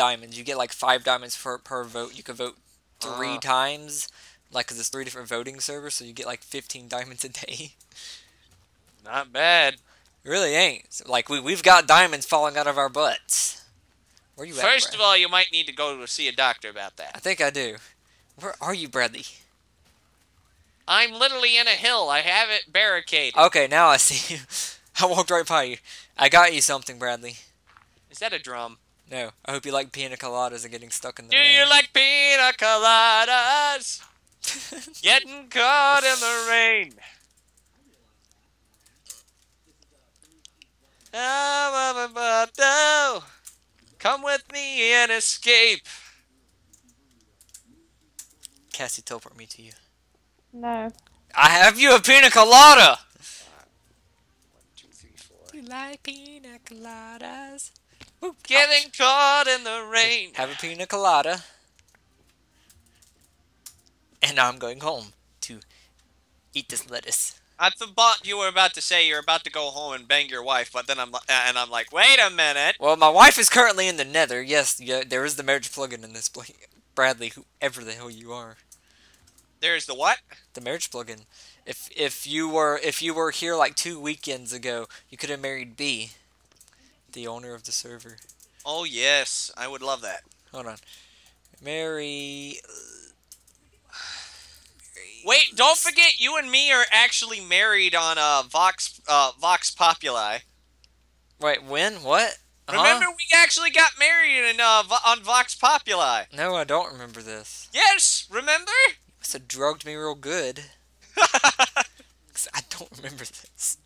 diamonds. You get like five diamonds per per vote. You can vote three Uh. times, like because it's three different voting servers, so you get like 15 diamonds a day. Not bad. It really ain't. So, like we we've got diamonds falling out of our butts. Where you at? First of all, you might need to go to see a doctor about that. I think I do. Where are you, Bradley? I'm literally in a hill. I have it barricaded. Okay, now I see you. I walked right by you. I got you something, Bradley. Is that a drum? No, I hope you like pina coladas and getting stuck in the Do rain. you like pina coladas? Getting caught in the rain. Oh, Come with me and escape. Cassie, teleport me to you. No. I have you a pina colada. Two, three, four. You like pina coladas? Getting caught in the rain. Have a pina colada. And now I'm going home to eat this lettuce. I thought you were about to say you're about to go home and bang your wife, but then I'm and I'm like, wait a minute. Well, my wife is currently in the nether. Yes, yeah, there is the marriage plugin in this. Bradley, whoever the hell you are. There's the what? the marriage plugin. If if you were if you were here like two weekends ago, you could have married B, the owner of the server. Oh yes, I would love that. Hold on, Mary. Wait, don't forget you and me are actually married on uh Vox uh Vox Populi. Wait, when? What? Huh? Remember we actually got married in uh Vo- on Vox Populi. No, I don't remember this. Yes, remember? You must have drugged me real good. 'cause I don't remember this.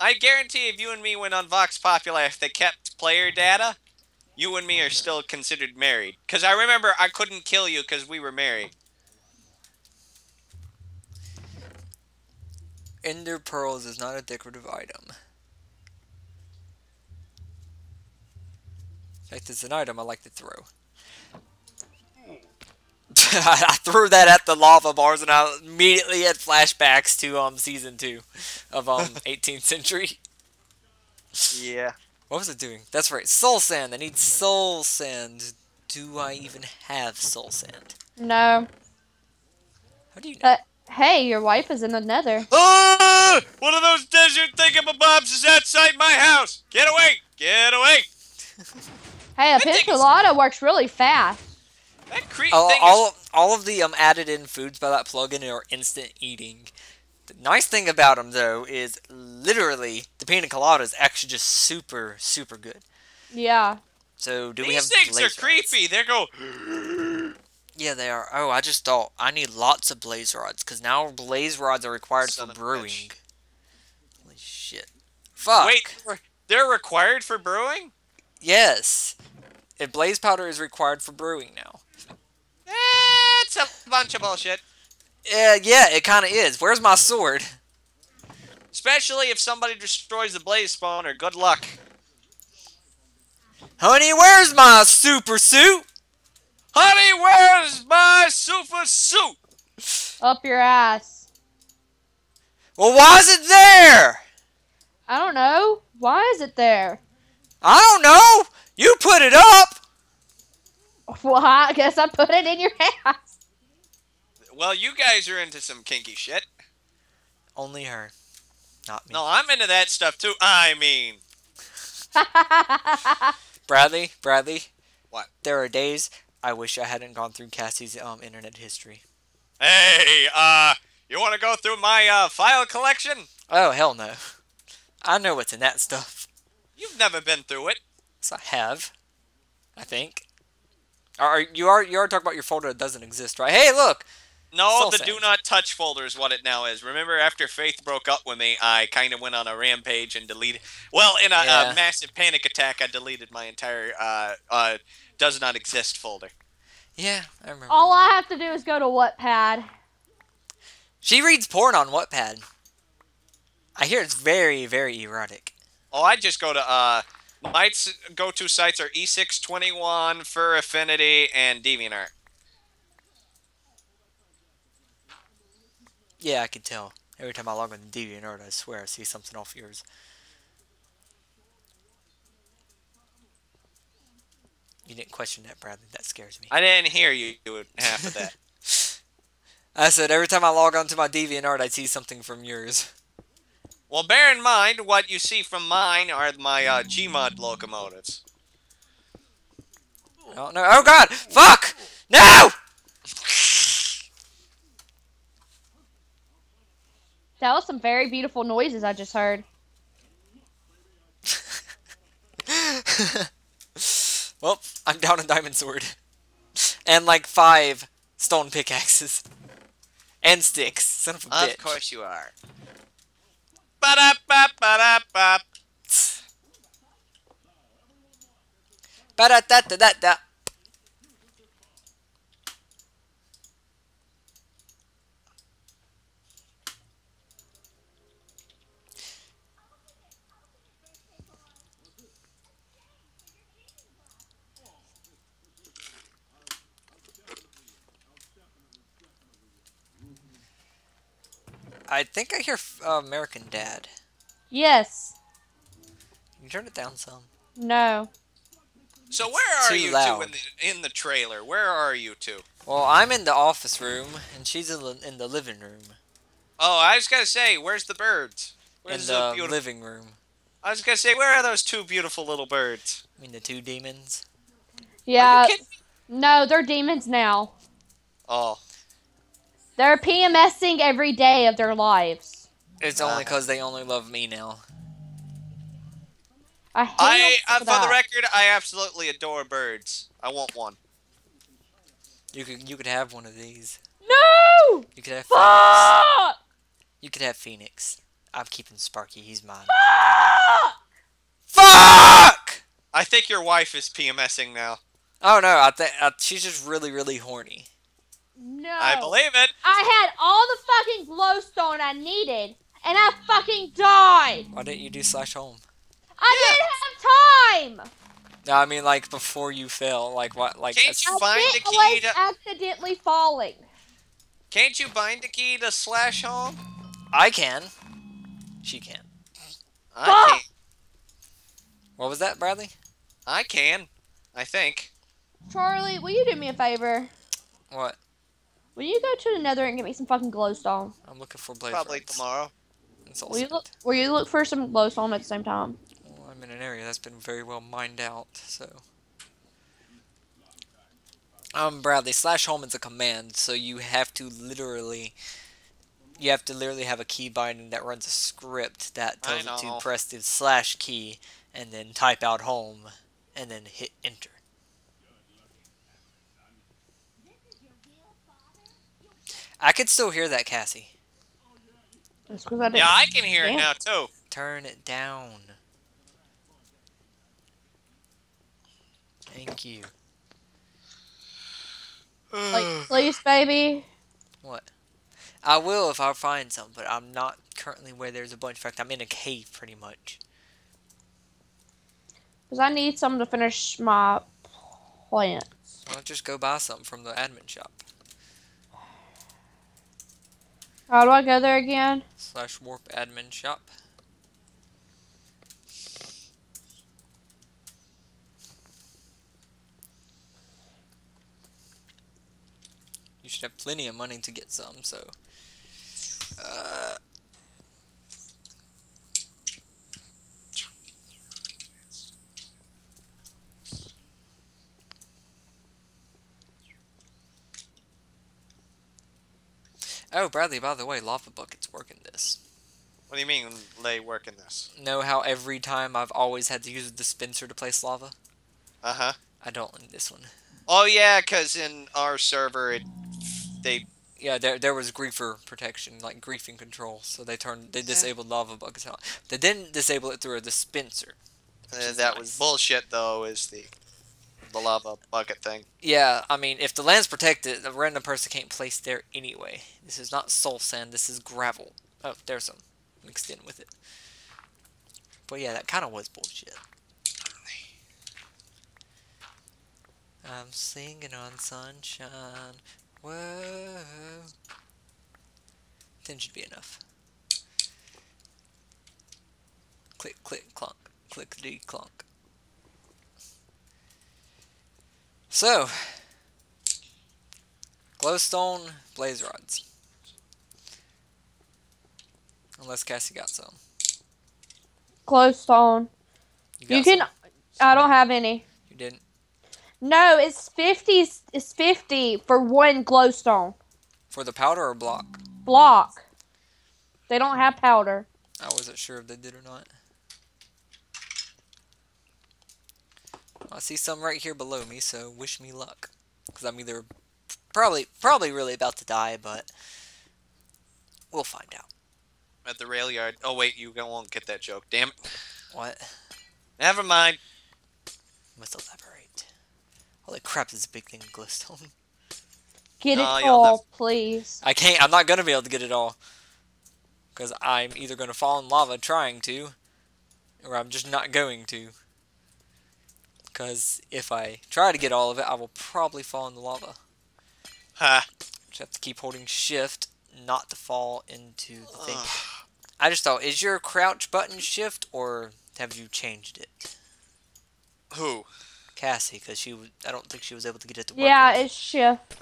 I guarantee if you and me went on Vox Populi, if they kept player data, you and me are still considered married. Because I remember I couldn't kill you because we were married. Ender pearls is not a decorative item. In fact, it's an item I like to throw. I threw that at the lava bars, and I immediately had flashbacks to um season two of um 18th century. Yeah. What was it doing? That's right, soul sand. I need soul sand. Do I even have soul sand? No. How do you know? Uh, hey, your wife is in the nether. Ah! One of those desert thingamabobs is outside my house! Get away! Get away! Hey, a think colada works really fast. That creep all, thing is all, all of the um added in foods by that plugin are instant eating. The nice thing about them though is literally the pina colada is actually just super super good. Yeah. So do we These have things are blaze rods? creepy. They go. Yeah, they are. Oh, I just thought I need lots of blaze rods because now blaze rods are required Son for brewing. bitch. Holy shit! Fuck. Wait, they're required for brewing? Yes. And blaze powder is required for brewing now. It's a bunch of bullshit. Yeah, yeah, it kind of is. Where's my sword? Especially if somebody destroys the blaze spawner. Good luck. Honey, where's my super suit? Honey, where's my super suit? Up your ass. Well, why is it there? I don't know. Why is it there? I don't know. You put it up. Well, I guess I put it in your ass. Well, you guys are into some kinky shit. Only her, not me. No, I'm into that stuff too. I mean, Bradley, Bradley. What? There are days I wish I hadn't gone through Cassie's um internet history. hey, uh, you want to go through my uh, file collection? Oh hell no. I know what's in that stuff. You've never been through it. Yes, I have. I think. Are you are you are talking about your folder that doesn't exist, right? Hey, look. No, Soul the Sand. do not touch folder is what it now is. Remember, after Faith broke up with me, I kind of went on a rampage and deleted. Well, in a, Yeah. a massive panic attack, I deleted my entire uh, uh, does not exist folder. Yeah, I remember. All I have to do is go to Wattpad. She reads porn on Wattpad. I hear it's very, very erotic. Oh, I just go to uh, my go-to sites are E E621, Fur Affinity, and DeviantArt. Yeah, I can tell. Every time I log on to DeviantArt, I swear I see something off yours. You didn't question that, Bradley. That scares me. I didn't hear you doing half of that. I said every time I log on to my DeviantArt, I see something from yours. well, bear in mind what you see from mine are my uh, Gmod locomotives. Oh no! Oh God! Fuck! No! That was some very beautiful noises I just heard. well, I'm down a diamond sword, and like five stone pickaxes, and sticks. Son of a bitch. Of course you are. Ba-da-ba, ba-da-ba. Ba-da-da-da-da-da. I think I hear uh, American Dad. Yes. Can you turn it down some? No. So where are you loud. two in the, in the trailer? Where are you two? Well, I'm in the office room, and she's in the, in the living room. Oh, I was gonna say, where's the birds? In Where's the the beautiful? living room. I was gonna say, where are those two beautiful little birds? I mean, the two demons. Are Yeah. you kidding me? No, they're demons now. Oh, They're PMSing every day of their lives. It's Uh. only because they only love me now. I hate I, uh, for for the record, I absolutely adore birds. I want one. You could you could have one of these. No! You could have Phoenix. You could have Phoenix. I'm keeping Sparky. He's mine. Fuck! Fuck! I think your wife is PMSing now. Oh no, I think uh, she's just really really horny. No. I believe it. I had all the fucking glowstone I needed, and I fucking died. Why didn't you do slash home? I didn't have time. No, I mean like before you fell. Like what? Like Can't you I find went the key away to- accidentally falling. Can't you bind the key to slash home? I can. She can. I Fuck! can. What was that, Bradley? I can. I think. Charlie, will you do me a favor? What? Will you go to the nether and get me some fucking glowstone? I'm looking for blade Probably threads. tomorrow. It's all Will you look? Will you look for some glowstone at the same time? Well, I'm in an area that's been very well mined out, so. Um, Bradley, slash home is a command, so you have to literally, you have to literally have a key binding that runs a script that tells you to press the slash key and then type out home and then hit enter. I could still hear that, Cassie. Just 'cause I didn't. Yeah, I can hear it now too. Turn it down. Thank you. Like, please, baby. What? I will if I find some, but I'm not currently where there's a bunch. In fact, I'm in a cave pretty much. Because I need some to finish my plants. Why don't just go buy some from the admin shop? How do I go there again? Slash warp admin shop. You should have plenty of money to get some, so. Uh, oh, Bradley, by the way, Lava Bucket's working this. What do you mean they work in this? Know how every time I've always had to use a dispenser to place lava? Uh huh. I don't in this one. Oh yeah, cause in our server it they Yeah, there there was griefer protection, like griefing control, so they turned they disabled lava buckets. They didn't disable it through a dispenser. uh, that nice. was bullshit though. Is the the lava bucket thing? Yeah, I mean, if the land's protected, a random person can't place there anyway. This is not soul sand, this is gravel. Oh, there's some mixed in with it. But yeah, that kind of was bullshit. I'm singing on sunshine. Whoa. Ten should be enough. Click, click, clunk. Click, D, clunk. So, glowstone blaze rods. Unless Cassie got some. Glowstone. got You can. some? I don't have any. You didn't. No, it's fifty. It's fifty for one glowstone For the powder or block? block. They don't have powder. I wasn't sure if they did or not. I see some right here below me, so wish me luck. Because I'm either probably probably really about to die, but we'll find out. At the rail yard. Oh wait, you won't get that joke. Damn it. What? Never mind. Must elaborate. Holy crap, this is a big thing of glowstone. Get No, it oh, you'll all, please. I can't. I'm not gonna be able to get it all. Because I'm either gonna fall in lava trying to, or I'm just not going to. Because if I try to get all of it, I will probably fall in the lava. Ha. Just have to keep holding shift not to fall into the thing. I just thought, is your crouch button shift or have you changed it? Who? Cassie, because she, I don't think she was able to get it to work. Yeah, it's shift.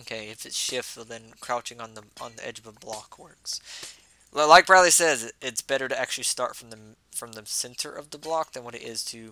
Okay, if it's shift, well, then crouching on the on the edge of a block works. Li- Like Bradley says, it's better to actually start from the from the center of the block than what it is to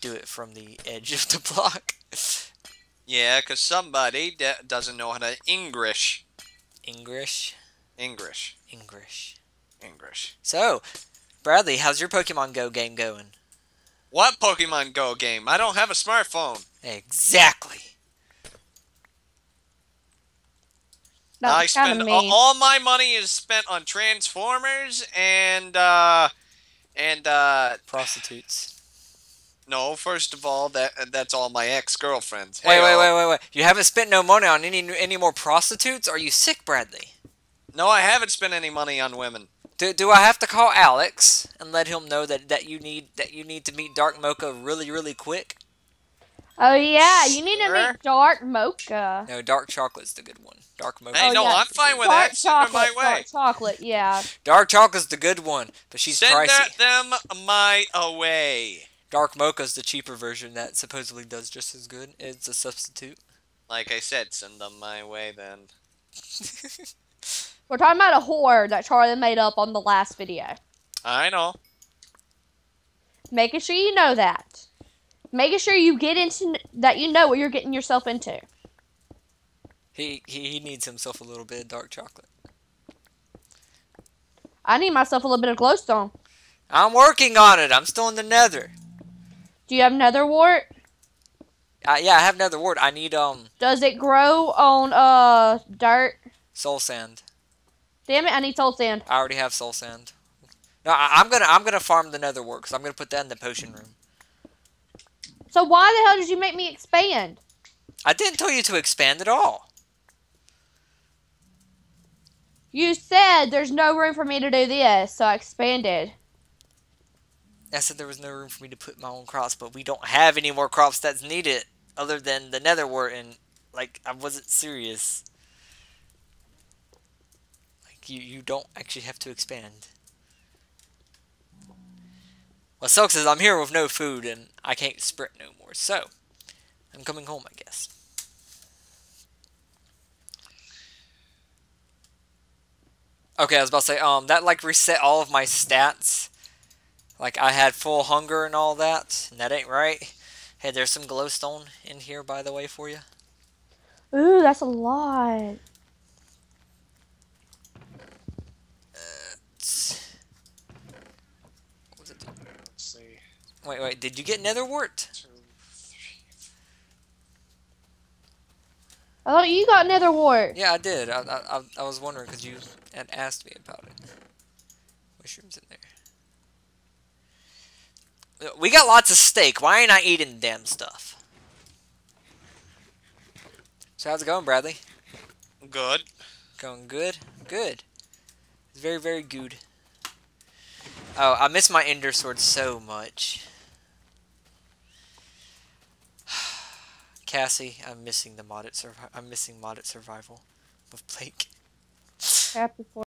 do it from the edge of the block. Yeah, because somebody da- doesn't know how to English. English, English. English. English. So, Bradley, how's your Pokemon Go game going? What Pokemon Go game? I don't have a smartphone. Exactly. That I spend all, mean. all my money is spent on Transformers and uh and uh Prostitutes. no, first of all that that's all my ex-girlfriends. Wait, wait, Hey-o. wait, wait, wait. You haven't spent no money on any any more prostitutes? Are you sick, Bradley? No, I haven't spent any money on women. Do, do I have to call Alex and let him know that, that you need that you need to meet Dark Mocha really really quick? Oh yeah, you need to Sure. meet dark mocha. No, Dark Chocolate's the good one. Dark Mocha. Hey, Oh, no, yeah. I'm fine with dark that. Send them my chocolate, way. dark chocolate. Yeah. Dark Chocolate's the good one, but she's Send pricey. that, them my away. Dark Mocha's the cheaper version that supposedly does just as good. It's a substitute. Like I said, send them my way then. We're talking about a whore that Charlie made up on the last video. I know. Making sure you know that. Making sure you get into that you know what you're getting yourself into. he, he he needs himself a little bit of dark chocolate. I need myself a little bit of glowstone. I'm working on it. I'm still in the Nether. Do you have nether wart? Uh, yeah, I have Nether wart. I need um Does it grow on uh dirt? soul sand. Damn it, I need soul sand. I already have soul sand. No, I, I'm gonna I'm gonna farm the Nether wart because I'm gonna put that in the potion room. So why the hell did you make me expand? I didn't tell you to expand at all. You said there's no room for me to do this, so I expanded. I said there was no room for me to put my own crops, but we don't have any more crops that's needed other than the nether wart and like I wasn't serious. Like you you don't actually have to expand. What sucks is I'm here with no food and I can't sprint no more, so I'm coming home I guess. Okay, I was about to say, um, that like reset all of my stats. Like I had full hunger and all that, and that ain't right. Hey, there's some glowstone in here, by the way, for you. Ooh, that's a lot. It's- What was it? Let's see. Wait, wait, did you get nether wart? I thought you got nether wart. Yeah, I did. I, I, I- I was wondering because you had asked me about it. Mushrooms in there. We got lots of steak. Why ain't I eating damn stuff? So how's it going, Bradley? Good. Going good? Good. It's very, very good. Oh, I miss my Ender Sword so much. Cassie, I'm missing the modded survi- I'm missing modded survival with Blake. Happy for